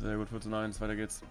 Sehr gut, 14 1, weiter geht's.